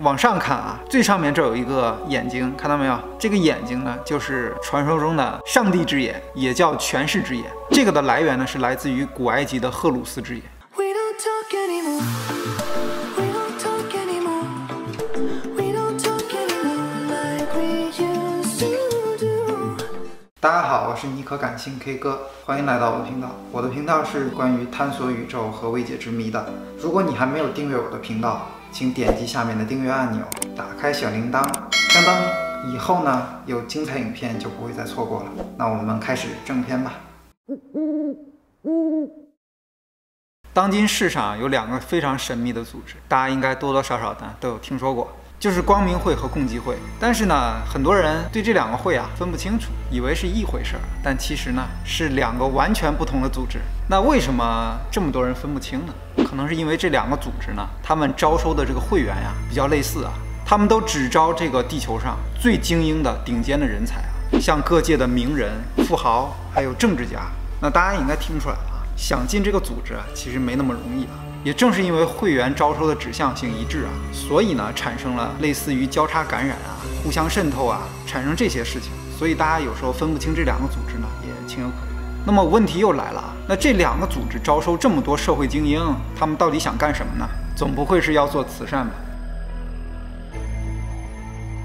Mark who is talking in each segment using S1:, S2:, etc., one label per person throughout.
S1: 往上看啊，最上面这有一个眼睛，看到没有？这个眼睛呢，就是传说中的上帝之眼，也叫权势之眼。这个的来源呢，是来自于古埃及的赫鲁斯之眼。
S2: We don't talk anymore.
S1: 大家好，我是尼可感性 K 哥，欢迎来到我的频道。我的频道是关于探索宇宙和未解之谜的。如果你还没有订阅我的频道，请点击下面的订阅按钮，打开小铃铛，当当，以后呢有精彩影片就不会再错过了。那我们开始正片吧。当今世上有两个非常神秘的组织，大家应该多多少少呢都有听说过，就是光明会和共济会。但是呢，很多人对这两个会啊分不清楚，以为是一回事儿，但其实呢是两个完全不同的组织。那为什么这么多人分不清呢？可能是因为这两个组织呢，他们招收的这个会员呀比较类似啊，他们都只招这个地球上最精英的顶尖的人才啊，像各界的名人、富豪，还有政治家。那大家应该听出来了啊，想进这个组织啊，其实没那么容易啊。也正是因为会员招收的指向性一致啊，所以呢，产生了类似于交叉感染啊、互相渗透啊，产生这些事情。所以大家有时候分不清这两个组织呢，也情有可。那么问题又来了，那这两个组织招收这么多社会精英，他们到底想干什么呢？总不会是要做慈善吧？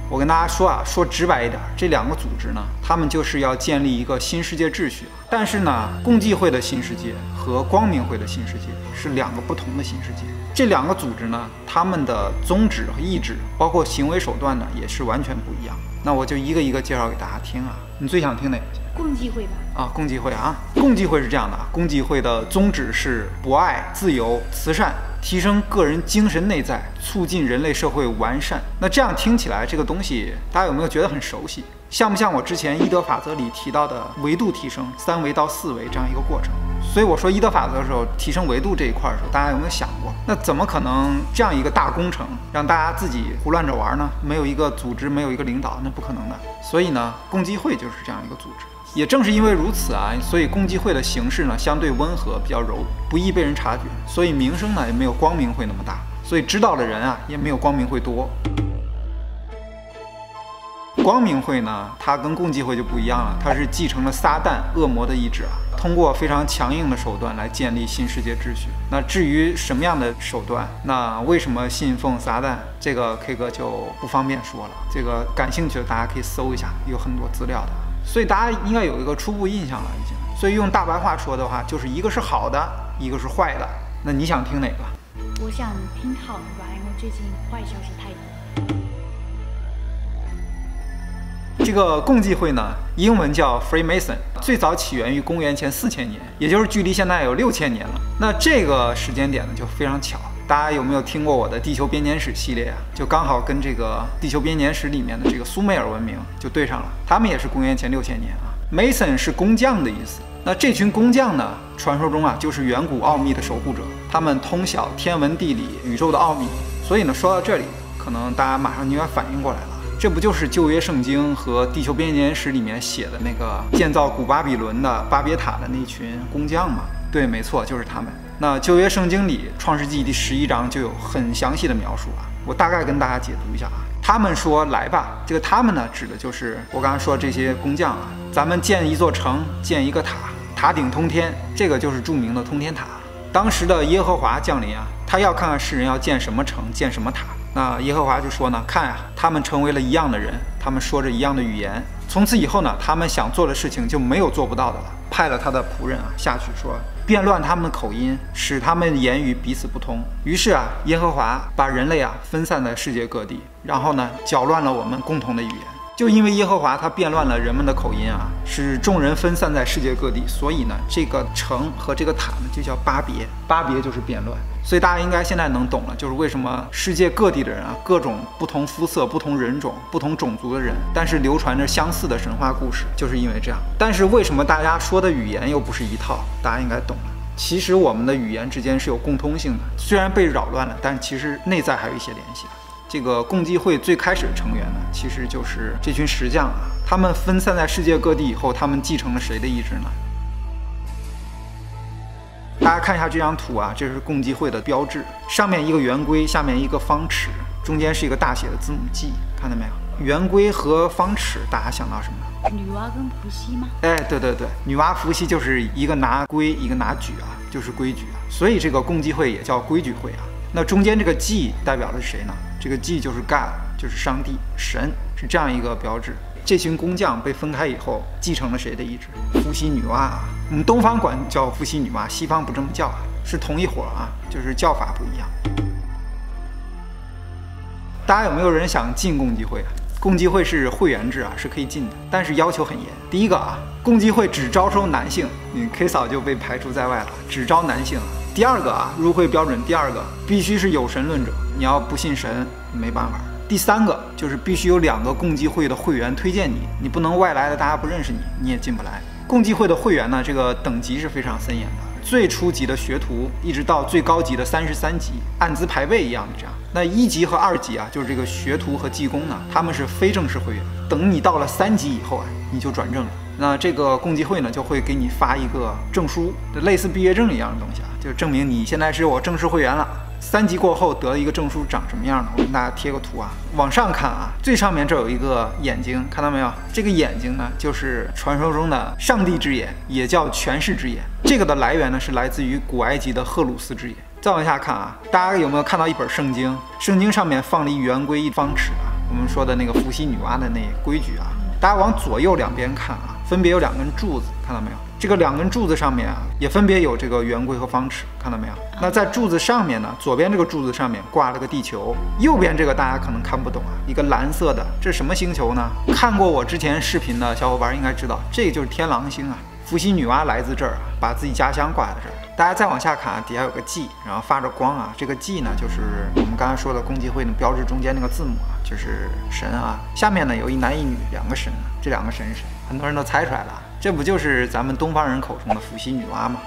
S1: 我跟大家说啊，说直白一点，这两个组织呢，他们就是要建立一个新世界秩序。但是呢，共济会的新世界和光明会的新世界是两个不同的新世界。这两个组织呢，他们的宗旨和意志，包括行为手段呢，也是完全不一样。那我就一个一个介绍给大家听啊。你最想听哪个？
S3: 共济会吧，
S1: 啊，共济会啊，共济会是这样的，共济会的宗旨是博爱、自由、慈善，提升个人精神内在，促进人类社会完善。那这样听起来，这个东西大家有没有觉得很熟悉？像不像我之前一德法则里提到的维度提升，三维到四维这样一个过程？所以我说一德法则的时候，提升维度这一块的时候，大家有没有想过，那怎么可能这样一个大工程让大家自己胡乱着玩呢？没有一个组织，没有一个领导，那不可能的。所以呢，共济会就是这样一个组织。也正是因为如此啊，所以共济会的形式呢相对温和，比较柔，不易被人察觉，所以名声呢也没有光明会那么大，所以知道的人啊也没有光明会多。光明会呢，它跟共济会就不一样了，它是继承了撒旦恶魔的意志啊，通过非常强硬的手段来建立新世界秩序。那至于什么样的手段，那为什么信奉撒旦，这个 K 哥就不方便说了。这个感兴趣的大家可以搜一下，有很多资料的。所以大家应该有一个初步印象了，已经。所以用大白话说的话，就是一个是好的，一个是坏的。那你想听哪个？
S3: 我想听好的吧，因为最近坏消息太多。
S1: 这个共济会呢，英文叫 Freemason，最早起源于公元前四千年，也就是距离现在有六千年了。那这个时间点呢，就非常巧。大家有没有听过我的地球编年史系列啊？就刚好跟这个地球编年史里面的这个苏美尔文明就对上了，他们也是公元前六千年啊。Mason 是工匠的意思。那这群工匠呢，传说中啊，就是远古奥秘的守护者，他们通晓天文地理、宇宙的奥秘。所以呢，说到这里，可能大家马上就要反应过来了。这不就是旧约圣经和地球编年史里面写的那个建造古巴比伦的巴别塔的那群工匠吗？对，没错，就是他们。那旧约圣经里创世纪第十一章就有很详细的描述啊，我大概跟大家解读一下啊。他们说来吧，这个他们呢，指的就是我刚刚说这些工匠啊，咱们建一座城，建一个塔，塔顶通天，这个就是著名的通天塔。当时的耶和华降临啊，他要看看世人要建什么城，建什么塔。那耶和华就说呢，看呀，他们成为了一样的人，他们说着一样的语言。从此以后呢，他们想做的事情就没有做不到的了。派了他的仆人啊下去说，变乱他们的口音，使他们言语彼此不通。于是啊，耶和华把人类啊分散在世界各地，然后呢，搅乱了我们共同的语言。就因为耶和华他变乱了人们的口音啊，使众人分散在世界各地，所以呢，这个城和这个塔呢就叫巴别，巴别就是变乱。所以大家应该现在能懂了，就是为什么世界各地的人啊，各种不同肤色、不同人种、不同种族的人，但是流传着相似的神话故事，就是因为这样。但是为什么大家说的语言又不是一套？大家应该懂了。其实我们的语言之间是有共通性的，虽然被扰乱了，但其实内在还有一些联系。这个共济会最开始的成员呢，其实就是这群石匠啊。他们分散在世界各地以后，他们继承了谁的意志呢？大家看一下这张图啊，这是共济会的标志，上面一个圆规，下面一个方尺，中间是一个大写的字母 G，看到没有？圆规和方尺，大家想到什么？
S3: 女娲跟伏羲吗？
S1: 哎，对对对，女娲、伏羲就是一个拿规，一个拿矩啊，就是规矩啊。所以这个共济会也叫规矩会啊。那中间这个 G 代表的是谁呢？这个 G 就是 God，就是上帝、神，是这样一个标志。这群工匠被分开以后，继承了谁的意志？伏羲女娲啊。我们东方管叫伏羲女娲，西方不这么叫，是同一伙啊，就是叫法不一样。大家有没有人想进共济会啊？共济会是会员制啊，是可以进的，但是要求很严。第一个啊，共济会只招收男性，你 K 嫂就被排除在外了，只招男性。第二个啊，入会标准，第二个必须是有神论者，你要不信神，没办法。第三个就是必须有两个共济会的会员推荐你，你不能外来的，大家不认识你，你也进不来。共济会的会员呢，这个等级是非常森严的，最初级的学徒一直到最高级的三十三级，按资排辈一样的这样。那一级和二级啊，就是这个学徒和技工呢，他们是非正式会员。等你到了三级以后啊，你就转正了。那这个共济会呢，就会给你发一个证书，类似毕业证一样的东西啊，就证明你现在是我正式会员了。三级过后得了一个证书长什么样呢？我给大家贴个图啊，往上看啊，最上面这有一个眼睛，看到没有？这个眼睛呢，就是传说中的上帝之眼，也叫权势之眼。这个的来源呢，是来自于古埃及的赫鲁斯之眼。再往下看啊，大家有没有看到一本圣经？圣经上面放了一圆规一方尺啊，我们说的那个伏羲女娲的那规矩啊。大家往左右两边看啊，分别有两根柱子，看到没有？这个两根柱子上面啊，也分别有这个圆规和方尺，看到没有？那在柱子上面呢，左边这个柱子上面挂了个地球，右边这个大家可能看不懂啊，一个蓝色的，这是什么星球呢？看过我之前视频的小伙伴应该知道，这个就是天狼星啊。伏羲女娲来自这儿啊，把自己家乡挂在这儿。大家再往下看啊，底下有个 G，然后发着光啊，这个 G 呢，就是我们刚才说的共济会的标志中间那个字母啊，就是神啊。下面呢有一男一女两个神啊，这两个神是谁？很多人都猜出来了，这不就是咱们东方人口中的伏羲女娲吗？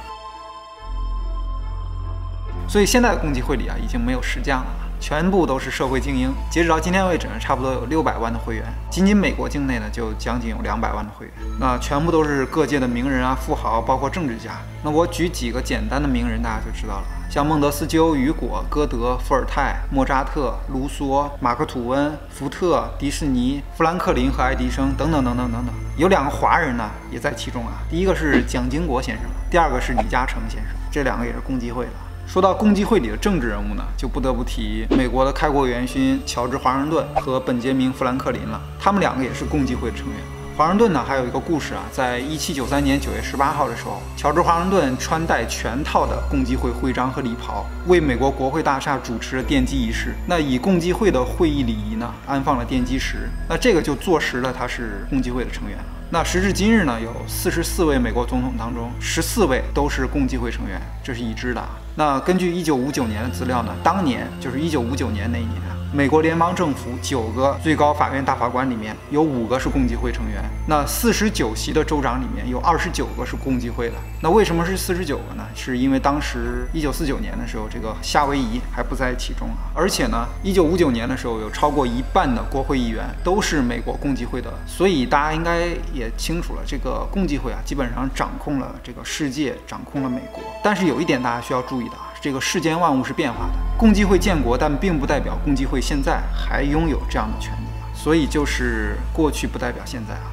S1: 所以现在的共济会里啊，已经没有石匠了。全部都是社会精英。截止到今天为止呢，差不多有六百万的会员，仅仅美国境内呢就将近有两百万的会员。那全部都是各界的名人啊、富豪，包括政治家。那我举几个简单的名人，大家就知道了，像孟德斯鸠、雨果、歌德、伏尔泰、莫扎特、卢梭、马克吐温、福特、迪士尼、富兰克林和爱迪生等等等等等等。有两个华人呢也在其中啊，第一个是蒋经国先生，第二个是李嘉诚先生，这两个也是共济会的。说到共济会里的政治人物呢，就不得不提美国的开国元勋乔治华盛顿和本杰明富兰克林了。他们两个也是共济会的成员。华盛顿呢，还有一个故事啊，在一七九三年九月十八号的时候，乔治华盛顿穿戴全套的共济会徽章和礼袍，为美国国会大厦主持了奠基仪式。那以共济会的会议礼仪呢，安放了奠基石。那这个就坐实了他是共济会的成员。那时至今日呢，有四十四位美国总统当中，十四位都是共济会成员，这是已知的。那根据一九五九年的资料呢，当年就是一九五九年那一年，美国联邦政府九个最高法院大法官里面有五个是共济会成员。那四十九席的州长里面有二十九个是共济会的。那为什么是四十九个呢？是因为当时一九四九年的时候，这个夏威夷还不在其中啊。而且呢，一九五九年的时候，有超过一半的国会议员都是美国共济会的。所以大家应该也清楚了，这个共济会啊，基本上掌控了这个世界，掌控了美国。但是有一点大家需要注意的啊，这个世间万物是变化的。共济会建国，但并不代表共济会现在还拥有这样的权利啊。所以就是过去不代表现在啊。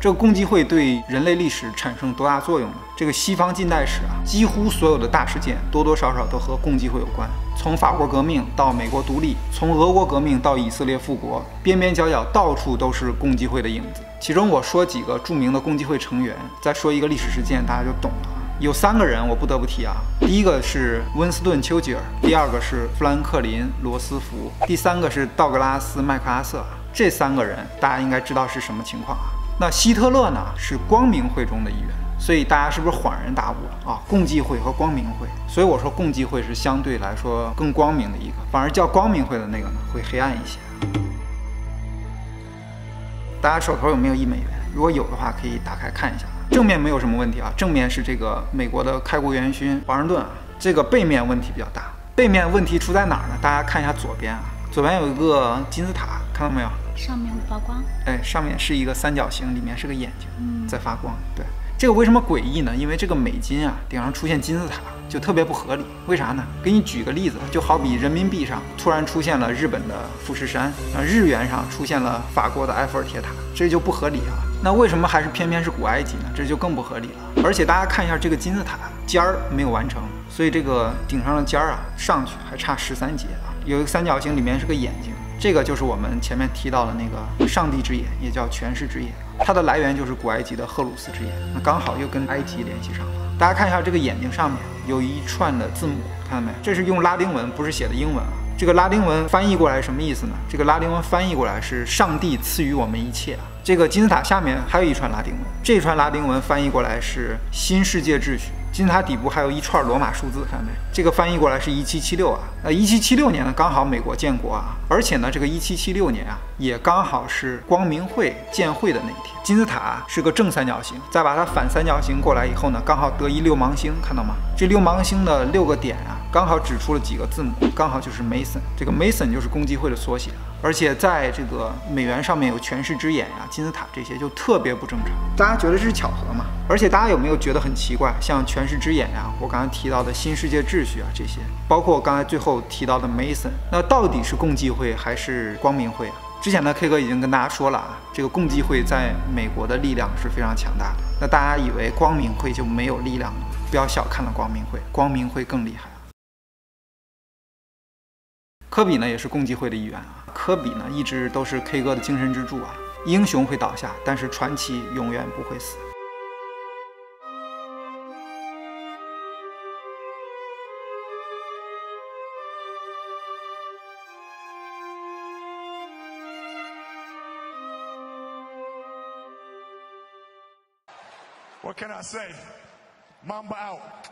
S1: 这个共济会对人类历史产生多大作用呢？这个西方近代史啊，几乎所有的大事件多多少少都和共济会有关。从法国革命到美国独立，从俄国革命到以色列复国，边边角角到处都是共济会的影子。其中我说几个著名的共济会成员，再说一个历史事件，大家就懂了。有三个人我不得不提啊，第一个是温斯顿·丘吉尔，第二个是富兰克林·罗斯福，第三个是道格拉斯·麦克阿瑟。这三个人大家应该知道是什么情况啊？那希特勒呢是光明会中的一员，所以大家是不是恍然大悟啊？共济会和光明会，所以我说共济会是相对来说更光明的一个，反而叫光明会的那个呢会黑暗一些。大家手头有没有一美元？如果有的话，可以打开看一下。正面没有什么问题啊，正面是这个美国的开国元勋华盛顿啊。这个背面问题比较大，背面问题出在哪儿呢？大家看一下左边啊，左边有一个金字塔，看到没有？
S3: 上面发光，
S1: 哎，上面是一个三角形，里面是个眼睛
S3: 嗯
S1: 在发光。对，这个为什么诡异呢？因为这个美金啊顶上出现金字塔，就特别不合理。为啥呢？给你举个例子，就好比人民币上突然出现了日本的富士山，啊，日元上出现了法国的埃菲尔铁塔，这就不合理啊。那为什么还是偏偏是古埃及呢？这就更不合理了。而且大家看一下这个金字塔尖儿没有完成，所以这个顶上的尖儿啊上去还差十三节啊。有一个三角形，里面是个眼睛，这个就是我们前面提到的那个上帝之眼，也叫权势之眼。它的来源就是古埃及的赫鲁斯之眼，那刚好又跟埃及联系上了。大家看一下这个眼睛上面有一串的字母，看到没？这是用拉丁文，不是写的英文啊。这个拉丁文翻译过来什么意思呢？这个拉丁文翻译过来是“上帝赐予我们一切”啊。这个金字塔下面还有一串拉丁文，这串拉丁文翻译过来是“新世界秩序”。金字塔底部还有一串罗马数字，看到没？这个翻译过来是一七七六啊。呃，一七七六年呢，刚好美国建国啊，而且呢，这个一七七六年啊，也刚好是光明会建会的那一天。金字塔是个正三角形，再把它反三角形过来以后呢，刚好得一六芒星，看到吗？这六芒星的六个点啊，刚好指出了几个字母，刚好就是 Mason。这个 Mason 就是共济会的缩写，而且在这个美元上面有权势之眼呀、金字塔这些，就特别不正常。大家觉得这是巧合吗？而且大家有没有觉得很奇怪？像权势之眼呀，我刚才提到的新世界秩序啊，这些，包括我刚才最后提到的 Mason，那到底是共济会还是光明会啊？之前呢，K 哥已经跟大家说了啊，这个共济会在美国的力量是非常强大的。那大家以为光明会就没有力量吗？不要小看了光明会，光明会更厉害啊。科比呢也是共济会的一员啊。科比呢一直都是 K 哥的精神支柱啊。英雄会倒下，但是传奇永远不会死。
S4: Can I say? Mamba out.